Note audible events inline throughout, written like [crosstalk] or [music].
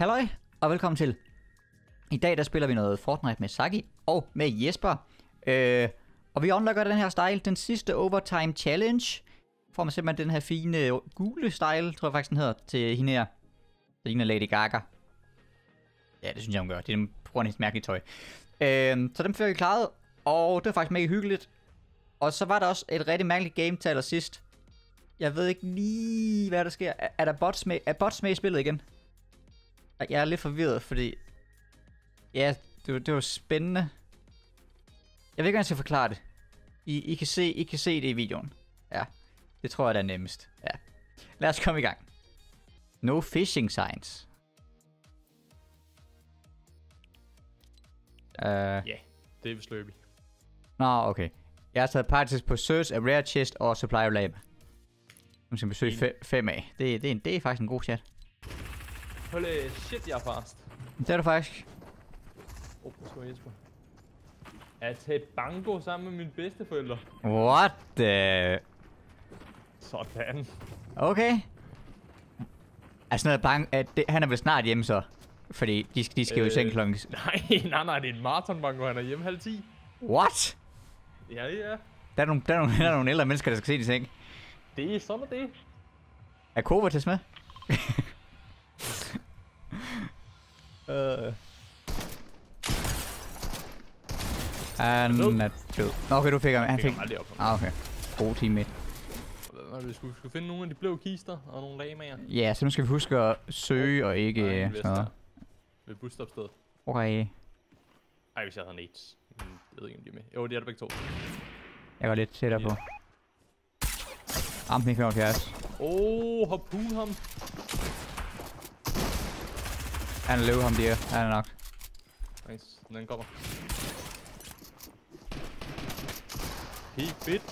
Halløj, og velkommen til. I dag der spiller vi noget Fortnite med Saki og med Jesper. Øh, og vi unlocker den her style, den sidste Overtime Challenge. Får man simpelthen den her fine øh, gule style, tror jeg faktisk den hedder, til hende her. Det ligner Lady Gaga. Ja, det synes jeg, hun gør. Det er på grund af hendes mærkelige tøj. Øh, så dem fik vi klaret, og det var faktisk mega hyggeligt. Og så var der også et rigtig mærkeligt game til allersidst. Jeg ved ikke lige, hvad der sker. Er, er der bots med, er bots med i spillet igen? Jeg er lidt forvirret, fordi... Ja, det, det var spændende. Jeg ved ikke, hvordan jeg skal forklare det. I, I, kan se, I kan se det i videoen. Ja, det tror jeg, der er nemmest. Ja. Lad os komme i gang. No phishing signs. Uh, Ja, det er vist løbig. Nå, okay. Jeg har taget parties på Search af Rare Chest og Supply Lab. Nu skal vi besøge 5 af. Det, det, er en- det er faktisk en god chat. Hold shit, jeg er fast. Det er du faktisk. Åh, oh, så Jesper. At tage banko sammen med mine bedsteforældre. What the... Sådan. Okay. Altså noget bang, at det, han er vel snart hjemme så. Fordi de, de skal jo i Øh. seng klokken... [laughs] Nej, nej, nej, det er en maratonbanko, han er hjemme halv 10. What? Ja, ja. Der er, nogle, der, er nogle, [laughs] der er nogle ældre mennesker, der skal se de seng. Det er sådan er det. Er Kovacs [laughs] med? Uh. Han er død. Nå, okay, du fik ham. Han Fik ham aldrig op. Ah, okay. God teammate. Hvad vi skulle, skulle finde nogle af de blå kister og nogle lamager. Ja, så nu skal vi huske at søge og ikke Nej, øh, sådan noget. Ved busstopstedet. Okay. Ej, hvis jeg havde nades. Men Jeg ved ikke, om de er med. Jo, det er der begge to. Jeg går lidt tættere på. Ramt den i 75. Åh, oh, harpun ham. Han er løb ham der. Han er nok. Nice, den kommer. Helt fedt.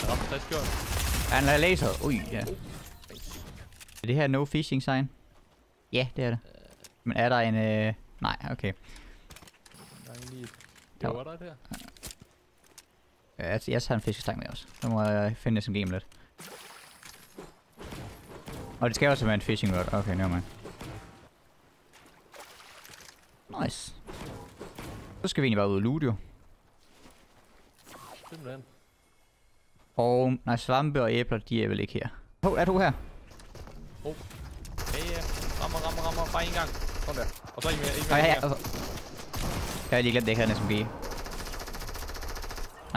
Jeg ramte 60 gjort. Han er laser. Ui, ja. Nice. Er det her no phishing sign? Ja, det er det. Men er der en... Øh... Nej, okay. Der er lige et... Der Jo, var- er der der? Ja, Jeg, jeg tager en fiskestang med også. Så må jeg finde det game lidt. Og det skal også være en fishing rod. Okay, nevermind. Nice. Så skal vi egentlig bare ud og loot jo. Simpelthen. Og nej, svampe og æbler, de er vel ikke her. Hov, er du her? Ja, ja. Rammer, rammer, rammer. Bare en gang. Sådan der. Og så en mere. En Nej, mere. ja, ja. altså. Jeg har lige glemt, at jeg ikke havde en SMG.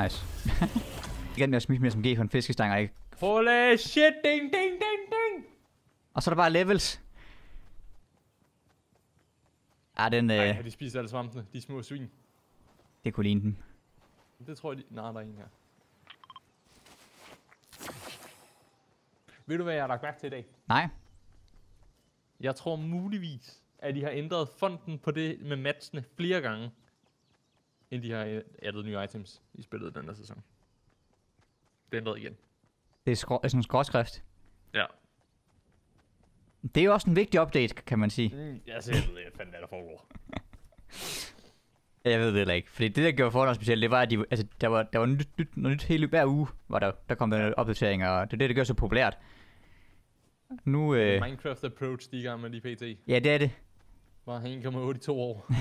Nice. [laughs] jeg glemte at smide min SMG på en fiskestang og ikke. Holy shit. Ding, ding, ding, ding. Og så er der bare levels. Ah, den, øh, Ej, de spiser alle svampene. De små svin. det kunne ligne den. Det tror jeg, de... Nej, der er en her. Ved du, hvad jeg har lagt mærke til i dag? Nej. Jeg tror muligvis, at de har ændret fonden på det med matchene flere gange, end de har øh, addet nye items i spillet den her sæson. Det er ændret igen. Det er, skrå, er sådan en skråskrift. Ja. Det er jo også en vigtig update, kan man sige. Mm, jeg ser det, jeg fandt, hvad der foregår. [laughs] Jeg ved det heller ikke. Fordi det, der gjorde Fortnite specielt, det var, at de, altså, der var, der var nyt, nyt, noget nyt hele hver uge, var der, der kom der opdateringer, og det er det, der gør så populært. Nu, øh, Minecraft approach, de er i gang med lige pt. ja, det er det. Var 1,8 i to år. [laughs]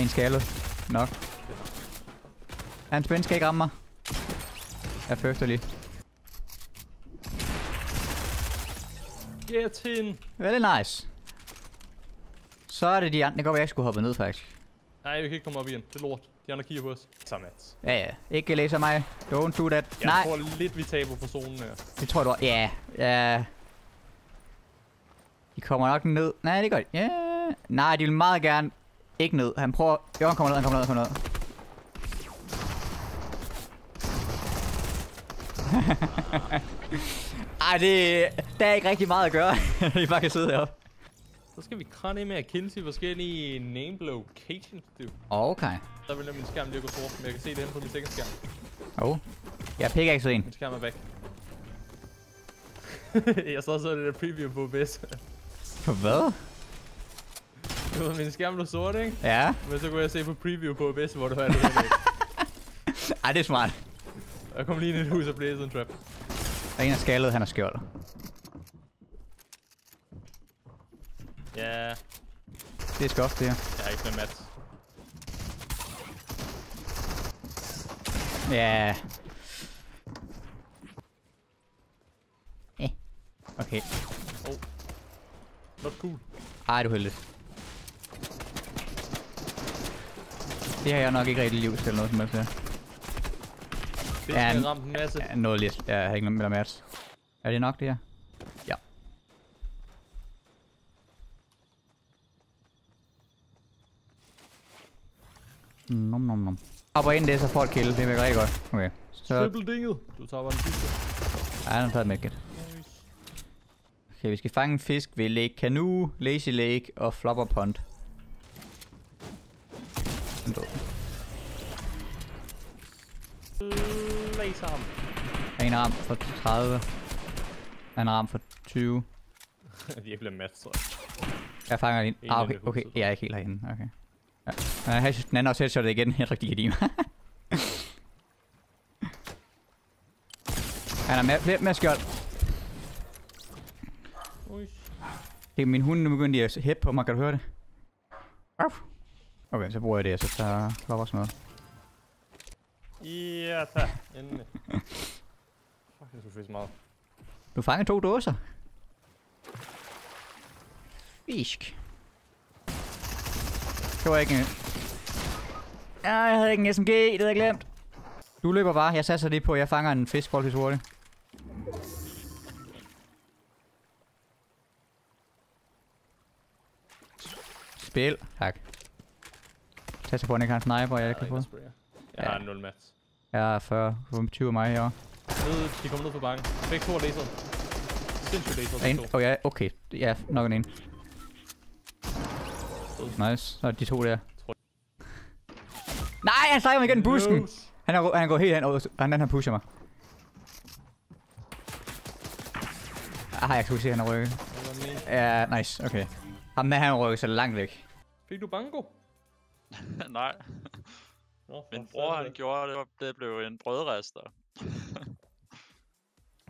En skaldet. Nok. Hans ven skal ikke ramme mig. Jeg førster lige. Get in! Very nice. Så er det de andre. Det går, at jeg ikke skulle hoppe ned, faktisk. Nej, vi kan ikke komme op igen. Det er lort. De andre kigger på os. Så Mats. Ja, ja. Ikke læser mig. Don't do that. Jeg Nej, tror lidt, vi taber på zonen her. det tror du. Ja, ja. De kommer nok ned. Nej, det gør de. Ja. Nej, de vil meget gerne ikke ned. Han prøver... Jo, han kommer ned, han kommer ned, han kommer ned. [laughs] Ej, det, der er ikke rigtig meget at gøre. [laughs] I bare kan sidde heroppe. Så skal vi krane med at kilde i forskellige named locations, du. Okay. Der vil min skærm lige gå sort, men jeg kan se det henne på min second skærm. Oh. Jeg så en. Min skærm er væk. [laughs] jeg så så det der preview på OBS. For hvad? Du ved, min skærm blev sort, ikke? Ja. Men så kunne jeg se på preview på OBS, hvor du havde [laughs] det. Ej, det er smart. Jeg kom lige ind i et hus og sådan en trap. Der er en, er skaldet, han er skjold. Ja, Det er skoft, det her. jeg har ikke med Mats. Ja. Eh. Okay. Not cool. Ej, du heldig. Det har jeg nok ikke rigtig livs eller noget som helst her. Det Ja, en- ramt en masse. Ja, noget lidt. Jeg har ikke noget med Mads. Er det nok, det her? Ja. Nom nom nom. Hopper ind det, så får et kill. Det virker rigtig godt. Okay. Så... Triple dinget. Du tager bare den sidste. Ja, han har taget medkit. Okay, vi skal fange en fisk ved Lake Canoe, Lazy Lake og Flopper Pond. Den død. Laserarm. En ramt for 30. Han er ramt for 20. De er blevet Mats, tror jeg. Jeg fanger din. En Ah, okay, okay. Jeg er ikke helt herinde. Okay. Ja. Men jeg den anden også headshotet igen. [laughs] Jeg tror ikke, de kan lide mig. Han er med, flere med skjold. Det er min hund, nu begynder de at hæppe på mig. Kan du høre det? Okay, så bruger jeg det, så tager flopper sådan noget. Ja, tak. Endelig. Fuck, jeg skulle fiske meget. Du fanger to dåser. Fisk. Det var ikke en... Ja, jeg havde ikke en SMG, det havde jeg glemt. Du løber bare, jeg satser lige på, at jeg fanger en fisk forholdsvis hurtigt. Spil. Tak. Tag på, at jeg ikke har en sniper, jeg kan få. Jeg Ja. har 0 Mats. Jeg er 40, 25 af mig herovre. Nede, de kommer ned på bakken. Begge to er laser. Sindssygt laser, En, oh ja, okay. Ja, nok en en. Nice. Så er de to der. Nej, han sejrer mig igennem busken. Han er, han går helt hen, og han, han pusher mig. Ah, jeg kunne se, at han er ene? Ja, nice, okay. Ham der, han rykker så langt væk. Fik du bango? [laughs] Nej, Nå, min bror han satan. gjorde det, det blev en brødrester. [laughs]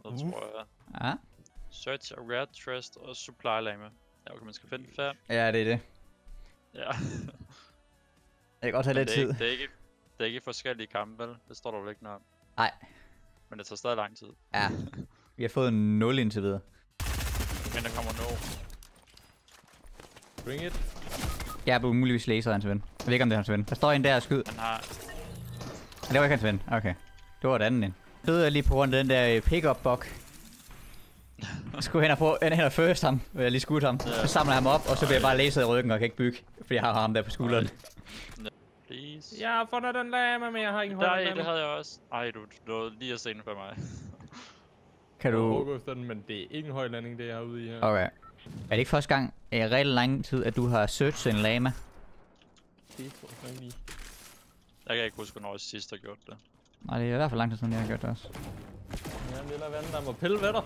Så Uh. tror jeg. Ja, Search a rare trust og supply lame. Ja, okay, man skal finde fem. ja det er det. Ja. Det kan godt tage Men lidt det, er tid. ikke, det, er ikke, det er ikke i forskellige kampe, vel? Det står der vel ikke noget. Nej. Men det tager stadig lang tid. Ja. Vi har fået en 0 indtil videre. Men der kommer nu. Bring it. Jeg er muligvis laser hans ven. Jeg ved ikke, om det er hans ven. Der står en der og skyd. Han har... Det var ikke hans ven. Okay. Det var den anden en. Så jeg lige på grund af den der øh, pick-up bok. Jeg skulle hen og, få, hen og first ham. og Jeg lige skudt ham. Så samler jeg ham op, og så bliver jeg bare læset i ryggen og kan ikke bygge. Fordi jeg har ham der på skulderen. Please. Jeg har fundet den lame, men jeg har ikke Nej, holdt den det havde jeg også. Ej, du nåede lige at se den for mig. [laughs] Kan Du... efter den, men det er ikke en høj landing, det jeg har ude i her. Okay. Er det ikke første gang i rigtig lang tid, at du har searchet en lama? Det tror jeg ikke lige. Jeg kan ikke huske, hvornår jeg sidst har gjort det. Nej, det er i hvert fald lang tid siden, jeg har gjort det også. Ja, en lille vand, der må pille ved dig.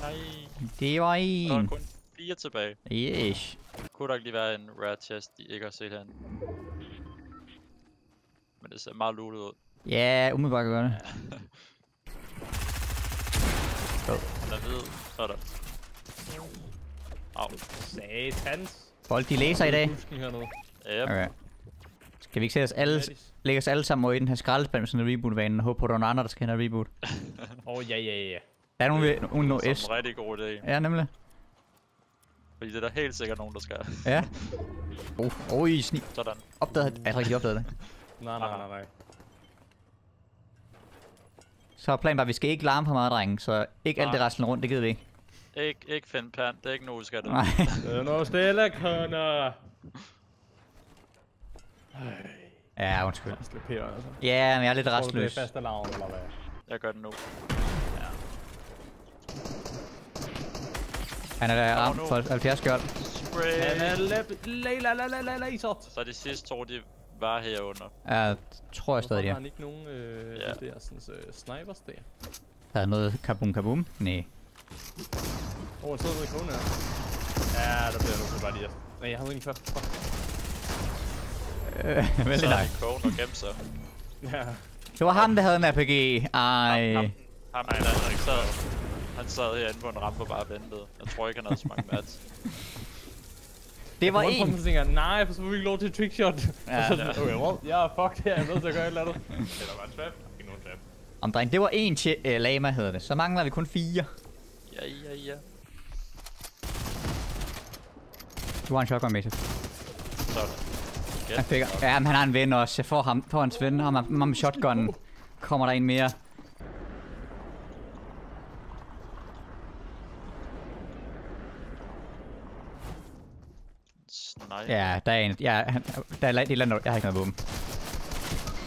Nej, Det var der er en. kun fire tilbage. Yes. Kunne der ikke lige være en rare chest, de ikke har set herinde? Men det ser meget lootet ud. Ja, umiddelbart kan jeg gøre det. Den er hvid. Så er der. Au. Satans. Folk, de læser i dag. Yep. Okay. Skal vi ikke sætte os alle, lægge os alle sammen over i den her skraldespand med sådan en reboot-vane, og håbe på, at der er nogle andre, der skal have en reboot? [laughs] Åh, oh, ja, ja, ja. Der er nogle, nogle, nogle Det S. er en rigtig god idé. Ja, nemlig. Fordi det er der helt sikkert nogen, der skal. Ja. [laughs] Oh, oj, sni. Sådan. Opdaget. Jeg tror ikke, de opdagede det. Nej, nej, nej, nej. Så er planen bare, at vi skal ikke larme for meget, drenge. Så ikke alt det Nej. raslen rundt, det gider vi ikke. Ikke, ikke finde pand. Det er ikke nogen, der skal det. Nej. Det er noget stille, Connor. ja, undskyld. Slip her, altså. Ja, men jeg er lidt Tror du, det er restløs. fast alarm, eller hvad? Jeg gør det nu. Han er der ramt for 70 skjold. Spray. Han er la- la- la- la- la- la- lasert. Så de sidste to, de var herunder. Ja, tror jeg stadig, Hvorfor ja. har han ikke nogen øh, Ja. de der sådan, øh, snipers der? Der er noget kabum kabum. Nej. Åh, oh, så er der kone her. Ja, der bliver jeg nødt til bare lige at... Nej, jeg havde en først. Fuck. [laughs] Øh, Så har nej. kogen og gemt sig. Ja. Det var ham, der havde en RPG. Ej. Ham, ham, ham der, så, han Han sad herinde på en rampe og bare ventede. Jeg tror ikke, han havde så mange mats. [laughs] Det var en. Så tænker jeg, nej, for så får vi ikke lov til et trickshot. Ja. og så er det, okay, well, ja, fuck det her, jeg er nødt til at gøre et eller andet. Eller bare en trap. Ikke nogen trap. Om dreng, det var en øh, lama hedder det. Så mangler vi kun fire. Ja, ja, ja. Du har en shotgun med Sådan. Han fik, ja, men han har en ven også. Jeg får ham, får hans ven, ham, ham med shotgunnen. Kommer der en mere. Snipe. Ja, der er en. Ja, han, der er et eller andet. Jeg har ikke noget våben.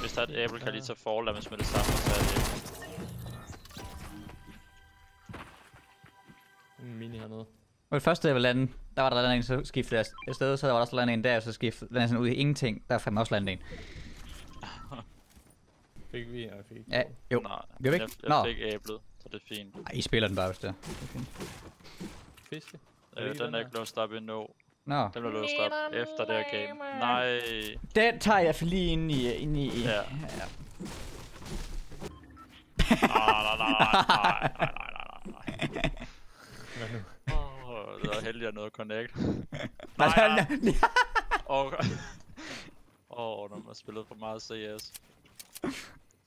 Hvis der er et æble, kan jeg lige tage fall damage med det samme. Så mini hernede. Og det første, jeg ville lande, der var der landet en, så skiftede jeg afsted, så der var der også landet en der, og så skiftede den sådan ud i ingenting. Der fandt også landet en. [laughs] fik vi, jeg fik Ja, jo. Nej, Gør vi ikke? Jeg, jeg fik æblet, så det er fint. Nej, I spiller den bare, hvis det er. Fiske? Øh, den er ikke låst op endnu. Nå. Den blev låst op efter det her game. Nej. Den tager jeg for lige ind i... Ind i ja. ja. nej, nej, nej, nej, nej, nej, nej, nej. [laughs] Hvad nu? Åh, det var heldigt, at noget connect. Nej, nej. nej. [laughs] Åh, oh, når man har spillet for meget CS.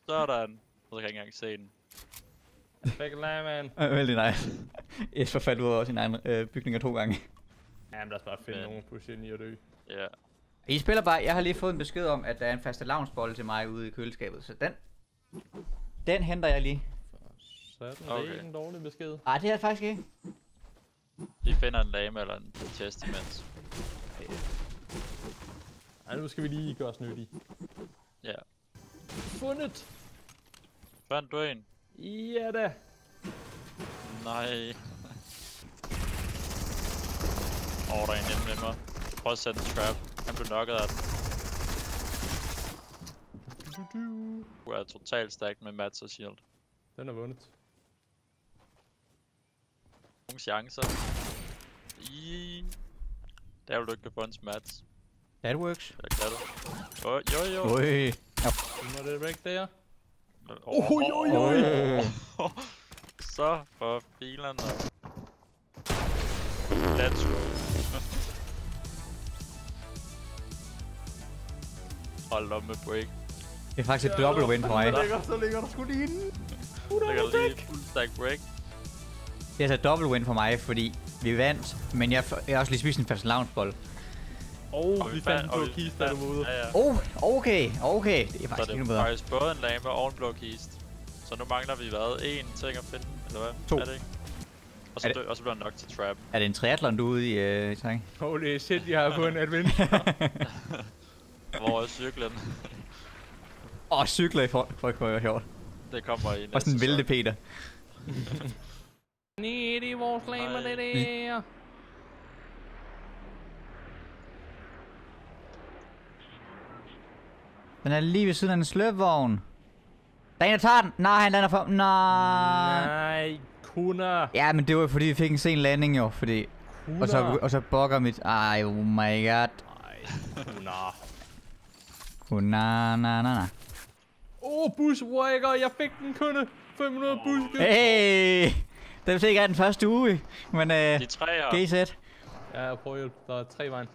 Sådan. Så kan jeg ikke engang se den. Fik man. Vældig nice. Jesper faldt ud over sin egen øh, bygninger to gange. Ja, men lad os bare finde Men- nogen ind i at dø. Ja. I spiller bare, jeg har lige fået en besked om, at der er en faste lavnsbolle til mig ude i køleskabet, så den, den henter jeg lige. Sådan, Okay. det er ikke en dårlig besked. Ej, det er det faktisk ikke. Vi finder en lame eller en test imens. Ej, nu skal vi lige gøre os nyttige. Ja. Fundet! Fandt du en? Ja da! Nej. Åh, oh, der er en inde med mig. Prøv at sætte en trap. Han blev knocket af den. Du er totalt stacked med Mats og Shield. Den er vundet. Nogle chancer. I... Der vil du ikke kan få en Mats. That works. Eller kan du? Oh, jo, jo. Ui. Nu er det væk der. Oh, Oj, oj, oj. Så for filerne. Let's go. Hold op med break. Det er faktisk et double win for mig. Så ligger, så ligger der sgu lige inden. Så kan du lige full stack break. Det er altså double win for mig, fordi vi vandt, men jeg, jeg har også lige spist en fast lavnsbolle. Og Og vi vi fandt en blå vi kiste, da du var ude. Ja, ja. Oh, okay, okay. Det er Så faktisk det endnu er bedre. faktisk både en lame og en blå kiste. Så nu mangler vi hvad? En ting at finde, eller hvad? To. Er det ikke? Og så, Er det- dø, og så bliver det nok til trap. Er det en triathlon, du er ude i, øh, tak? Holy shit, jeg har på en adventure. [laughs] Hvor er cyklen? Åh, oh, cykler i folk, folk var sjovt. Det kommer i næste Og sådan en vælte Peter. [laughs] Nede i vores lamer, det der. Den er lige ved siden af en sløvvogn. Der er en, der tager den. Nej, han lander for... Nej. Nej, kunder. Ja, men det var fordi, vi fik en sen landing jo, fordi... Og så, og så bokker mit... Ej, oh my god. Nej, kunder. Oh, na, na, na, na. Åh, oh, bushwhacker, jeg fik den kunde. 500 buske. Hey! Den fik jeg den første uge, men øh, De tre her. GZ. Ja, jeg prøver at hjælpe. Der er tre vejen.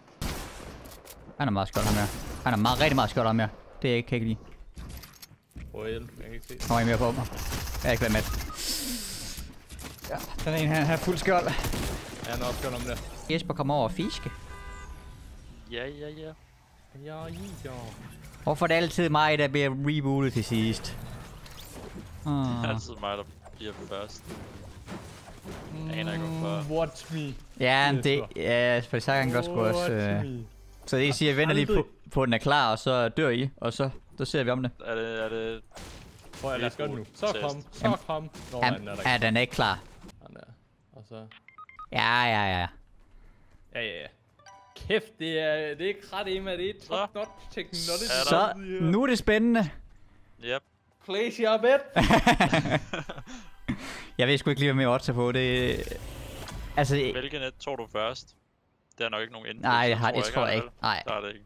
Han er meget skjold ham her. Han er meget, rigtig meget skjold ham her. Det er jeg ikke, kan jeg ikke lide. Prøv at hjælpe. Jeg kan ikke se. Kommer mere på mig? Jeg har ikke været med. Ja, den er en her, her er fuld skjold. Ja, han er også godt om det. Jesper kommer over og fiske. Ja, ja, ja. Ja, ja. Hvorfor er det altid mig, der bliver rebootet til sidst? Det er Oh. altid mig, der bliver først. Jeg aner ikke, hvorfor. Mm, Watch me. Ja, men det, ja, for så kan godt sgu også... Øh, me. så det siger, jeg venter lige på, på, at den er klar, og så dør I, og så, så ser vi om det. Er det, er det... Prøv at lad os gøre det nu. Så kom, så Jamen, kom. Nå, nej, den er der ikke. er den ikke klar? Han er. Og så... Ja, ja, ja. Ja, ja, ja. Kæft, det er, det er Kratema, det er top notch technology. Så, nu er det spændende. Yep. Place your bet. [laughs] Jeg ved sgu ikke lige, hvad odds er på. Det... Altså, Hvilken net tog du først? Det er nok ikke nogen indflydelse. nej, jeg har, det tror jeg ikke. Nej, Der er det ikke.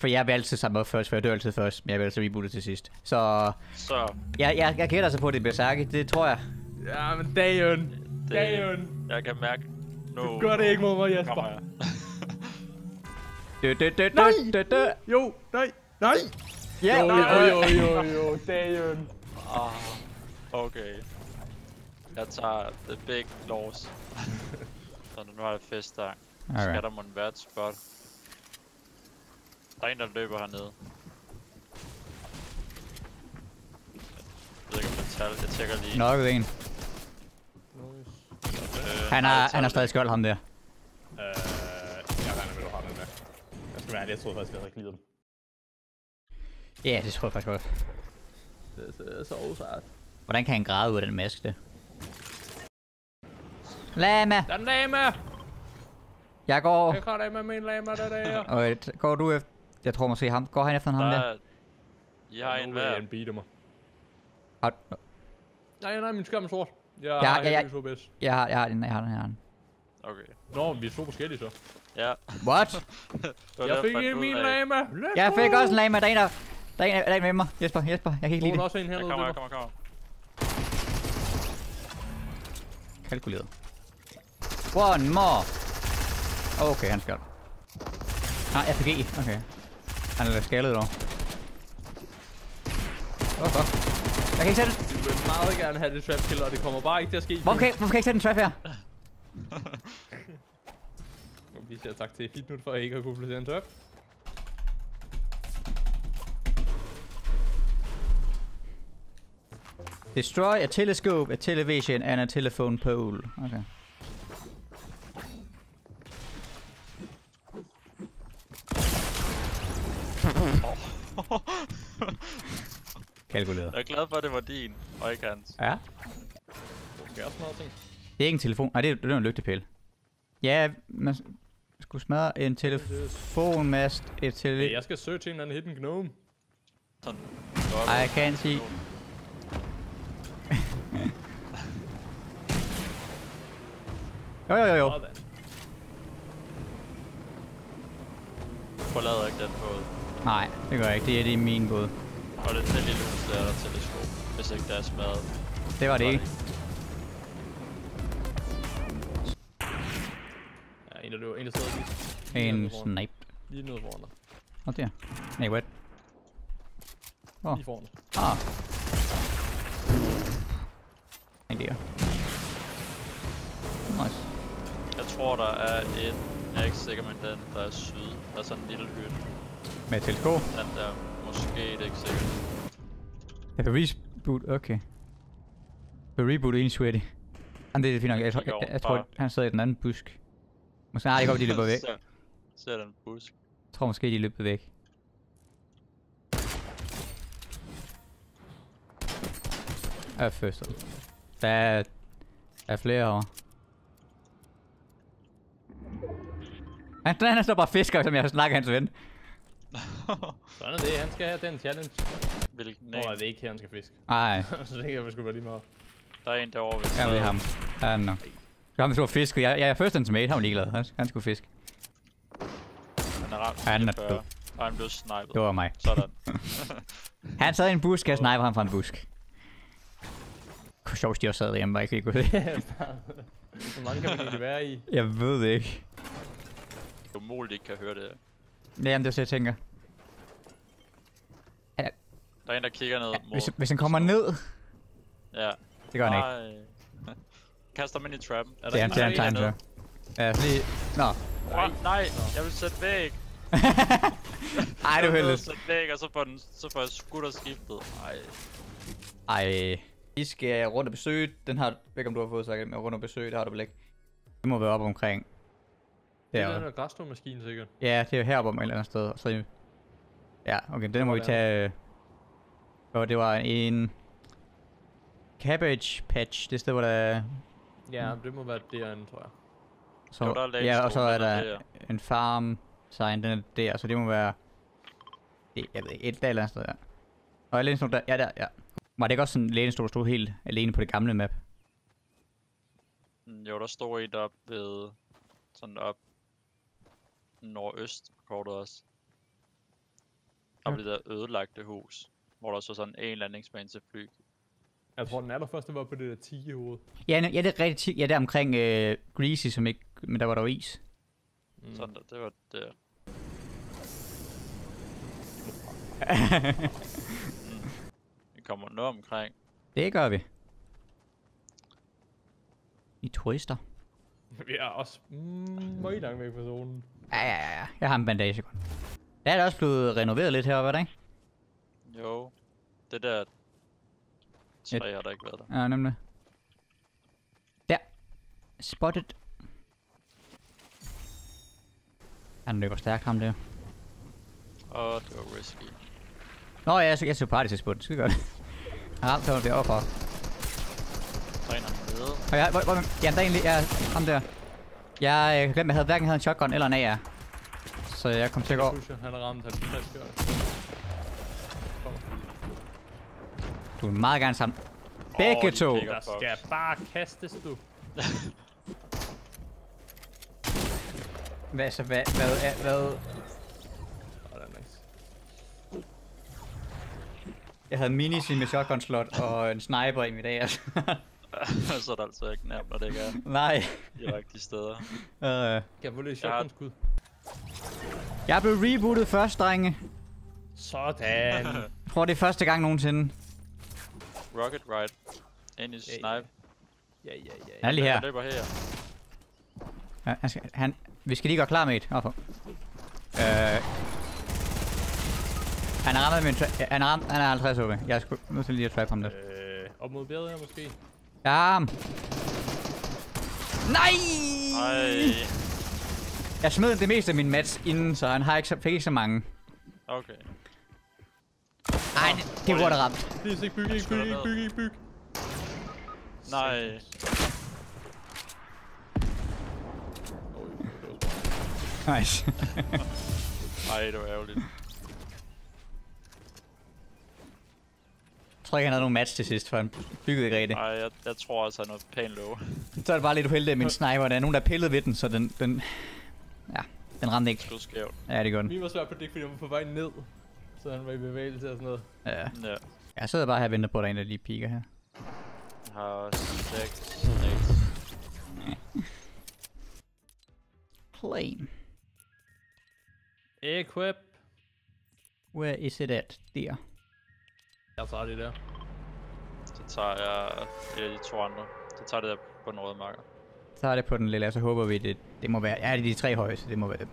for jeg vil altid samle op først, for jeg dør altid først. Men jeg vil altid reboote til sidst. Så Så, jeg, jeg, jeg gætter så på, at det bliver Saki. Det tror jeg. Ja, men dagen. det Dagen. Jeg kan mærke... Nu Gør det ikke mod mig, Jesper. jeg. Dø, dø, dø, Nej! dø, dø. Jo, nej, nej. Ja, Jo, øh, jo, jo, jo, jo, [laughs] dagen. Ah, okay. Jeg tager the big loss. [laughs] Så nu har jeg fest der. Okay. skal der må være et spot. Der er en, der løber hernede. Jeg ved ikke, om det tal. Jeg tjekker lige. Nokket en. Nice. Øh, Han har, han har stadig skjold, ham der. Øh, jeg regner med, du har den med. Jeg skal være ærlig, jeg troede faktisk, jeg havde glidet den. Ja, det tror jeg faktisk godt. Det er så usagt. Hvordan kan han græde ud af den maske der? Lama! Der er en lama! Jeg går... Jeg kan af med min lama, der der. Øh, går du efter... Jeg tror måske ham. Går han efter ham Der der? er... I har en hver. Han beater mig. Har- Nej, nej, min skærm er sort. Jeg Ja, har ja, ja. heldigvis OBS. Jeg har, jeg har den, jeg har den, jeg har den. Okay. Nå, vi er to forskellige så. Ja. What? [laughs] Det Jeg fik en min lama. Let's Jeg fik også en lama. Der er en, der, der, er en, der er en med mig. Jesper, Jesper. Jeg kan ikke lide er der det. også en Jeg hernede. kommer, jeg kommer, jeg kommer. Kalkuleret. One more. Okay, han skal. Nej, RPG. Okay. Han er lidt skaldet dog. Åh, oh, fuck. Jeg kan ikke sætte den. Du vil meget gerne have det trap killer, og det kommer bare ikke til at ske. Hvorfor kan, jeg- hvorfor kan jeg ikke sætte en trap her? [laughs] Vi siger tak til Fitnut for ikke at kunne placere en trap. Destroy a telescope, a television and a telephone pole. Okay. [laughs] Kalkuleret. Jeg er glad for, at det var din, og ikke hans. Ja. Du skal også noget ting. Det er ikke en telefon. Nej, det er, det er en lygtepæl. Ja, man skulle smadre en telefonmast, et tele... Ja, jeg skal search en eller anden hidden gnome. Sådan. I can't see. Jo, jo, jo, jo. Forlader ikke den båd. Nej, det gør jeg ikke. Det er, det er min båd. Og det er lille hus, der er der teleskop. Hvis ikke der er smadret. Det var det ikke. Ja, en der løber, en der sidder lige, En snipe. Lige nede foran dig. Nå, der. Nej, what? Åh. Lige foran dig. Ah. En der. Jeg tror, der er en... Jeg er ikke sikker, men den, der er syd. Der er sådan en lille hytte. Med teleskop. Den der... Måske, det er ikke sikkert. Jeg kan reboot, okay. Jeg kan reboot en sweaty. Han det er fint nok. Jeg, jeg, jeg, jeg tror, han sidder i den anden busk. Måske, nej, det går, de løber væk. Ser, ser den busk. Jeg tror måske, de løber væk. Jeg er først. Der er, der er flere herovre. Han, den han står bare fisker, som jeg snakker hans ven. [laughs] Sådan er det. Han skal have den challenge. Hvilken en? er det ikke her, han skal fiske. Ej, [laughs] så tænker jeg, vi skulle være lige meget. Der er en derovre ved jeg ved ham. Han er. Så ham, der fisk. Jeg, jeg er først hans mate, han var ligeglad. Han, han skulle fiske. Han er ramt. Han er 44, død. Og han blev snipet. Det var mig. Sådan. [laughs] Han sad i en busk, jeg sniper ham fra en busk. Hvor sjovt, de også sad derhjemme, bare ikke lige kunne Hvor mange kan man egentlig være i? Jeg ved det ikke. Det er umuligt, ikke kan høre det. Jamen, det er så, jeg tænker. Der er en, der kigger ned mod... Hvis, hvis han kommer ned... Ja. Det gør han ikke. ikke. [laughs] Kaster ham ind i trappen. Er Det er en, det nede? så. Ja, så lige... Nå. Oh, nej, jeg vil sætte væk. [laughs] Ej, du er heldig. Sætte væk, og så får, den, så får jeg skudt og skiftet. Ej. Ej. Vi skal rundt og besøge. Den har... Jeg ved ikke, om du har fået sagt, men rundt og besøge, det har du vel ikke. Det må være op omkring. Det er den der græsståmaskine sikkert. ja, det er jo heroppe om et eller andet sted. og Så... Ja, okay, den må vi tage... Og det var en... Cabbage patch, det sted, hvor der er... Ja, det må være derinde, tror jeg. Så, Jo, der er ja, og så er der den er en farm sign, den er der, så det må være... Det, jeg ved ikke, et eller andet sted, ja. Og er lænestol der, ja der, ja. Var det ikke også sådan, at lænestol stod helt alene på det gamle map? Mm, Jo, der står en deroppe ved... Sådan op... Nordøst på kortet også. Og Ja. det der ødelagte hus. Hvor der så sådan en landingsbane til fly. Jeg tror, den allerførste var på det der tigehoved. Ja, ne- ja, det er rigtigt. Ja, det er omkring øh, Greasy, som ikke... Men der var der jo is. Mm. Sådan der, det var det. [laughs] Vi kommer nu omkring. Det gør vi. I turister. Vi er også mm, meget langt væk fra zonen. Ja, ja, ja, ja. Jeg har en bandage kun. Der er det også blevet renoveret lidt heroppe, er det ikke? Jo. Det der træ har der ikke været der. Ja, nemlig. Der. Spotted. Han løber stærkt ham der. Åh, det var risky. Nå ja, så jeg så party til spot. Skide godt. Han ramte ham derovre for. Træner nede. Og jeg, hvor, hvor, jamen, der er egentlig, ja, ham der. Jeg øh, glemte, at jeg havde hverken havde en shotgun eller en AR. Så jeg kom til at gå. Han har ramt 50 gør. Du vil meget gerne sammen. Begge Åh, de to. Der skal bare kastes, du. Hvad så, hvad, hvad, hvad, hvad? Er. Jeg havde mini med shotgun slot og en sniper i mit AR. [laughs] [laughs] så er det altså ikke nemt, når det ikke er Nej. de rigtige steder. Øh, Kan jeg få lidt shotgun-skud? jeg blev rebootet først, drenge. Sådan. Jeg [laughs] tror, det er første gang nogensinde. Rocket Ride. Ind i Ja, snipe. ja. Ja, ja, ja. Han er lige her. Han løber her. Ja, han skal, han, vi skal lige gøre klar med et. Hvorfor? Øh, han er ramt med en tra- ja, han er, ramt, han er 50 OP. Jeg er sgu nødt til lige at trap ham lidt. Øh, op mod bjerget her måske. Ja. Nej! Ej. Jeg smed det meste af min match inden, så han har ikke så, fik ikke så mange. Okay. Nej, det, det burde ramt. Please, ikke bygge, ikke bygge, ikke bygge, ikke bygge. Nej. Nice. Ej, det var ærgerligt. Tror ikke, han havde nogen match til sidst, for han byggede ikke rigtigt. Ej, jeg, jeg tror også, han er pænt low. Så er det bare lidt uheldigt, at min sniper, der er nogen, der pillede ved den, så den, den, ja, den ramte ikke. Skød skævt. Ja, det gjorde den. Min var svært på det, fordi han var på vej ned. Så han var i bevægelse og sådan noget. Ja. Ja. Jeg sidder bare her og venter på, at der er en, der lige piker her. Jeg har seks nades. Claim. Equip. Where is it at? Der. Jeg tager det der. Så tager jeg et af de to andre. Så tager det der på den røde marker. Så er det på den lille, og så håber vi, det, det må være... Ja, det er de tre højeste, det må være dem.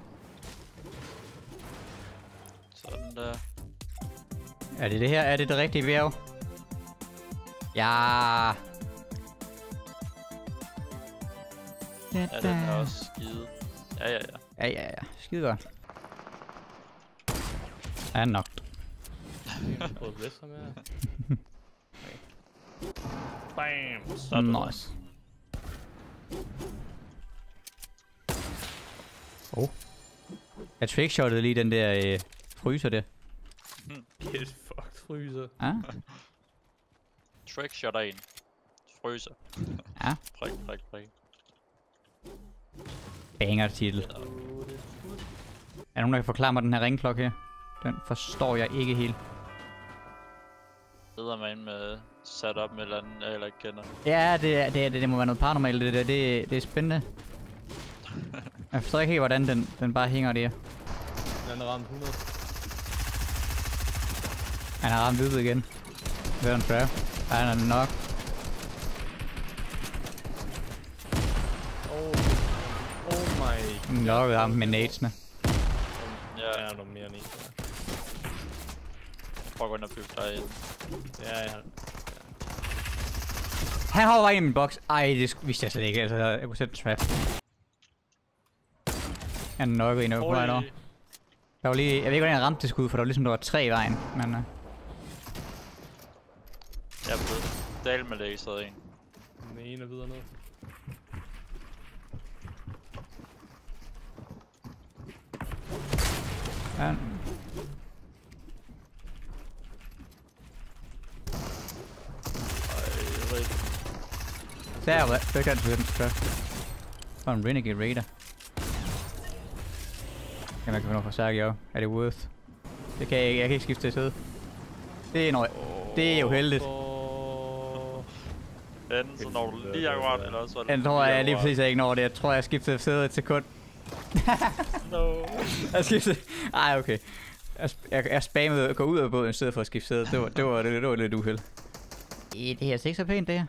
Sådan der. Er det det her? Er det det rigtige bjerg? Ja. Ja, den er også skide. Ja, ja, ja. Ja, ja, ja. Skide godt. Ja, nok. Jeg har ham her. Bam! Sådan. Nice. Oh. Jeg trickshottede lige den der øh, fryser der. [laughs] Get fucked fryser. Ja, Trick shot er en. Fryser. ja. Prik, prik, prik. Banger titel. Er der nogen, der kan forklare mig den her ringklokke her? Den forstår jeg ikke helt. Sidder man ind med setup med et eller andet, jeg heller ikke kender. Ja, det, er- det, det, det må være noget paranormalt, det der. Det, det er spændende. [laughs] Jeg forstår ikke helt, hvordan den, den bare hænger der. Den er ramt 100. Han har ramt hvidet igen. Hvad er den trap? Ja, han er nok. Oh. Oh my. Nok ham med nadesene. Ja, Der er noget mere end en. prøv at gå ind og bygge dig ind. Ja, ja. Han har bare i min boks. Ej, det vidste jeg slet ikke. Altså, jeg kunne sætte en trap. Han nokkede en over på vejen over. Der var lige, jeg ved ikke, hvordan jeg ramte det skud, for der var ligesom, der var tre i vejen. Men uh, Jeg er blevet dal med laseret en. Den ene er videre ned. ja, Ej, rip. Der var det. kan den trap. Og en Renegade Raider. Kan man kan få noget for særk, jo. Er det worth? Det kan jeg ikke. Jeg kan ikke skifte til side. Det er noget. Det er jo heldigt. Enten så når du lige akkurat, eller også var det Jeg tror, jeg lige præcis ikke når det. Jeg tror, jeg skiftede sæde et sekund. [laughs] No. [laughs] Jeg skiftede... Ej, okay. Jeg, jeg, jeg spammede at gå ud af båden i stedet for at skifte sæde. Det var, det var, det, det var lidt uheld. Det her ser ikke så pænt, det her.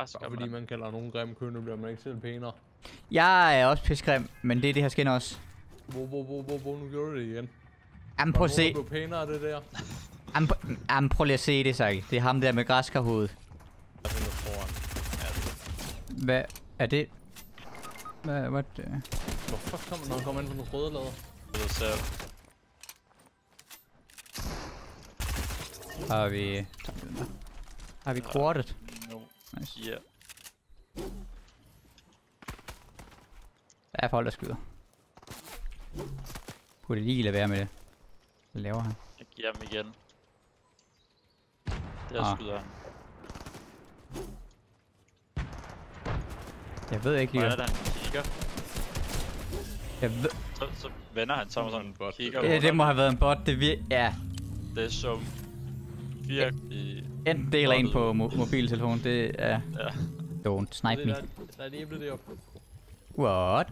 Græs, Bare fordi man kalder nogen grimme kønne, bliver man ikke selv pænere. Jeg er også pissegrim, men det er det her skin også. Hvor, hvor, hvor, hvor, hvor, nu gjorde du det igen. Jamen, prøv er at se. blev pænere det der. Jamen, prøv- jamen, prøv lige at se det, Saki. Det er ham der med græskarhovedet. Hvad er det? Hvad, hvad, øh? Hvor fuck kommer når han kommer ind på den røde lader? Det er selv. Har vi... Har vi quartet? Nice. Ja. Der er folk, der skyder. Kunne det lige lade være med det? Hvad laver han? Jeg giver ham igen. Der Ah. skyder han. Jeg ved ikke lige. Hvordan er det, han kigger? Jeg ved... Så, så vender han sig om sådan en bot. kigger Ja, det må have været en bot. Det vir... Ja. Det er som virkelig... Det eller en på mo- mobiltelefon. Det er... Ja. Don't snipe Det me. der, er et æble deroppe. What?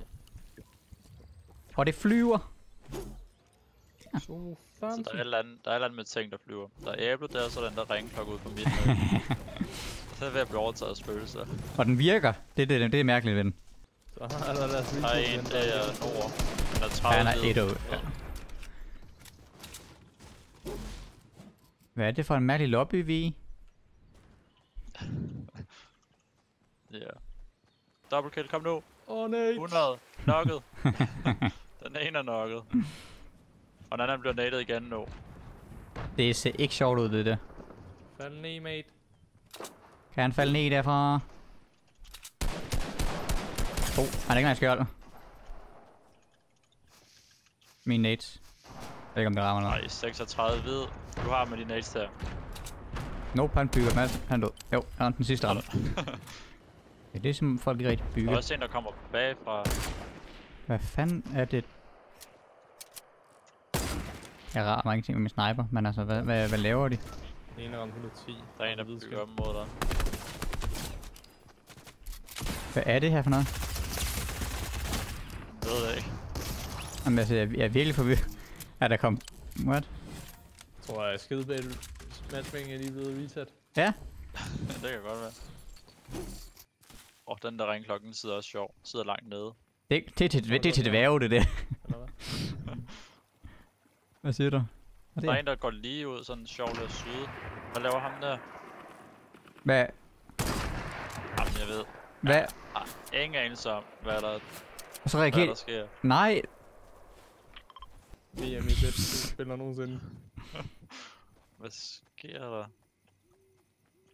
Og det flyver. Så Så der er, et eller andet, der er et eller andet med ting, der flyver. Der er æble der, og så er den der ringklokke ude på midten. [laughs] så er jeg ved at blive overtaget af spøgelser. Og den virker. Det, er det, det er mærkeligt ved den. Så er der er en, der er nord. Den er 30 Han er hvid. et år. Ja. Hvad er det for en mærkelig lobby, vi er i? Ja. Double kill, kom nu. Åh oh, nej. 100. Knocket. [laughs] den ene er knocket. Og den anden bliver nated igen nu. Det ser ikke sjovt ud, det der. Fald ned, mate. Kan han falde ned derfra? Oh, han er ikke engang skjold. Min nades. Jeg ved ikke, om det rammer noget. Nej, 36 hvid. Du har med de nades der. Nope, han bygger Mads. Han død. Jo, han er den sidste ramme. ja, det er som folk ikke rigtig Der er bygger. også en, der kommer bagfra. Hvad fanden er det? Jeg rammer ingenting med min sniper, men altså, hvad, hvad, hvad laver de? Den ene ramt 110. Der er en, der bygger op mod dig. Hvad er det her for noget? Jeg ved det ikke. Jamen, altså, jeg, jeg er virkelig forvirret. Er der kom... What? Jeg tror, jeg skidebæl matchmaking er lige blevet reset. Ja? Ja, det kan godt være. Og den der ringklokken sidder også sjov. Sidder langt nede. Det, det, er til, det er til det værve, det der. [laughs] Hvad? Siger du? Hvad Der er det? en, der går lige ud, sådan sjov lidt syde. Hvad laver ham der? Hvad? Jamen, jeg ved. Hvad? Ah, ingen anelse om, hvad der, Og så hvad der reagerer... sker. Nej, VM i bedste spiller nogensinde. [laughs] Hvad sker der?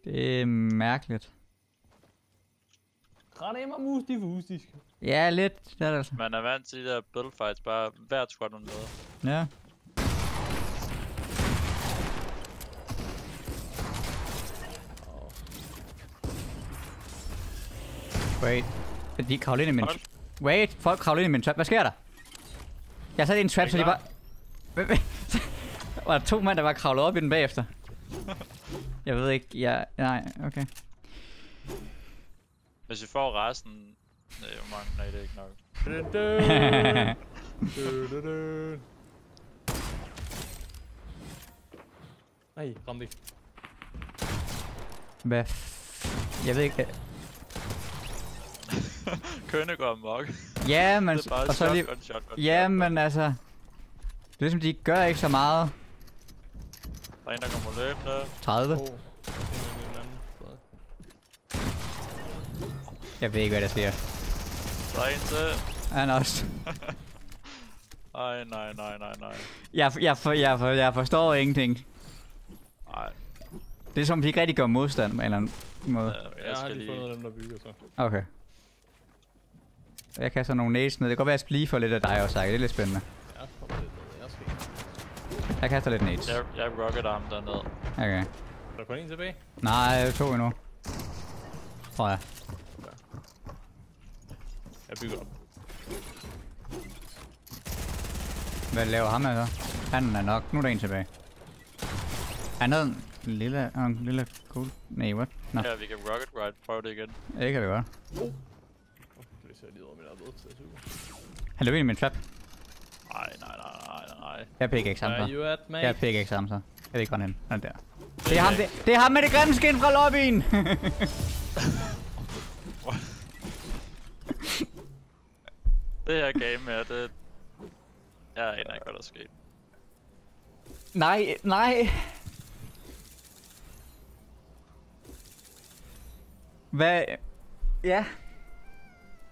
det er mærkeligt. Af mig mustig fustisk. Ja, lidt. Det er det altså. Man er vant til de der battle fights, bare hvert squad nogle noget. Ja. Wait. De kravler ind i min... Wait, folk kravler ind i min. Hvad sker der? Jeg har sat i en trap, I så de bare... Hvad- [laughs] Der var to mand, der var kravlet op i den bagefter. [laughs] Jeg ved ikke, jeg... Nej, okay. Hvis vi får resten... Nej, hvor mange? Nej, det er ikke nok. Nej, ramte ikke. Hvad f... Jeg ved ikke... [laughs] Kønne går amok. Ja, men... det er bare Og så lige... shotgun, shotgun, Ja, shotgun. men altså... Det er ligesom, de gør ikke så meget. Der er en, der kommer løbende. 30. Åh, oh. Jeg ved ikke, hvad der sker. Der er en til. Han også. [laughs] Ej, nej, nej, nej, nej. Jeg, jeg, for, jeg, for, jeg forstår ingenting. Nej, Det er som, de ikke rigtig gør modstand på en eller anden måde. øh, Jeg jeg har skal lige fundet dem, der bygger så. Okay. Jeg kaster nogle nades ned. Det kan godt være, at jeg skal lige få lidt af dig også. Det er lidt spændende. Jeg kommer lidt ned. Jeg skal ikke. Jeg kaster lidt nades. Jeg, jeg rocket arm dernede. Okay. Er der kun en tilbage? Nej, jeg to endnu. Tror jeg. Jeg bygger op. Hvad laver ham her så? Han er nok... Nu er der en tilbage. Han havde en lille... Uh, en lille cool... Nej, what? Nå, Ja, vi kan rocket ride. Prøv det igen. det kan vi godt. Det ser lige Han løb ind i min trap. Nej, nej, nej, nej, nej. Jeg pikker ikke sammen Where så. at? Jeg pikker ikke sammen så. Jeg ved ikke, hvor han er. Han er der. Det er ham, det, det er ham med det grimme skin fra lobbyen! [laughs] Det her game her, det... Jeg aner ikke, hvad der er sket. nej, nej. Hvad? Ja.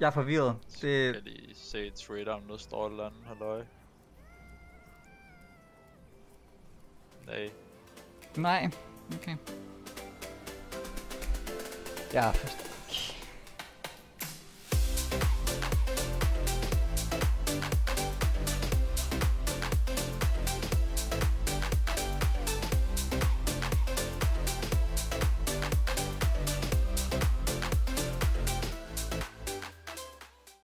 Jeg er forvirret. Jeg Det... kan lige se Twitter, om der står et eller andet, halløj. Nej. Nej. Okay. Jeg er